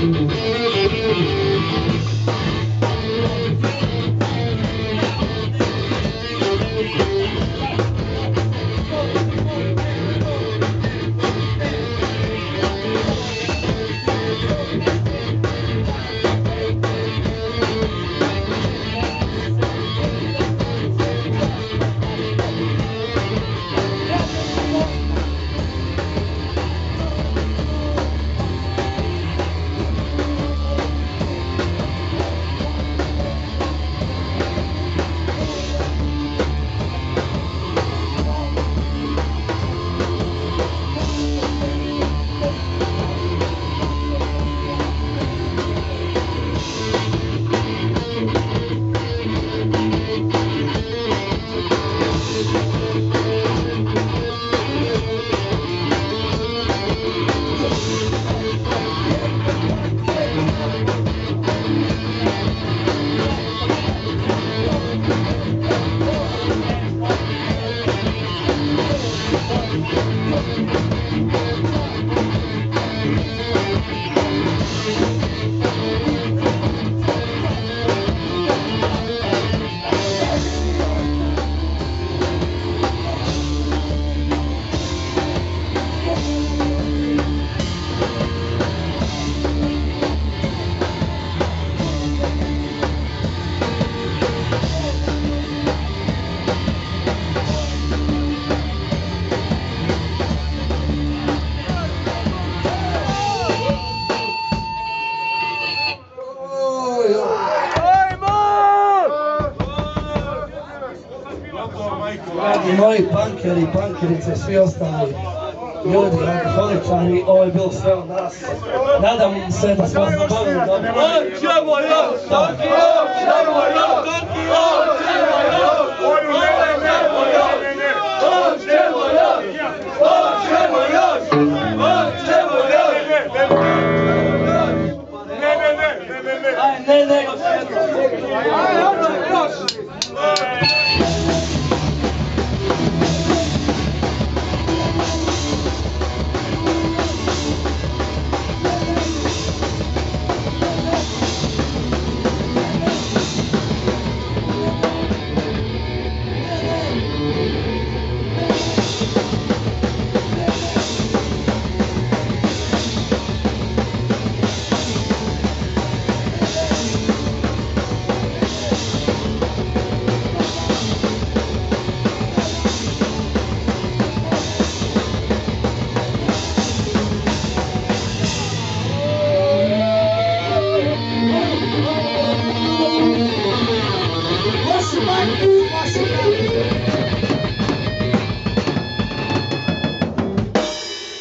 Thank you. Thank i moji pankeri, pankerice, svi ostali ljudi, alkoholičari, ovo je bilo sve od nas. Nadam se da smo vas zabavili dobro. Hoćemo još! Hoćemo još! Hoćemo još! Hoćemo još! Hoćemo još! Hoćemo još! Hoćemo još! Ne, ne, ne, ne, ne, ne. Aj, ne, ne,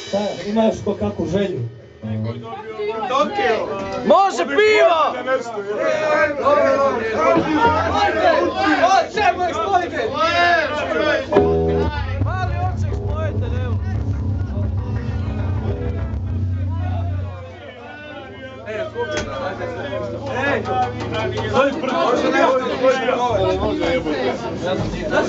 Šta, ima još ko kakvu želju? Može piva! Hoćemo Da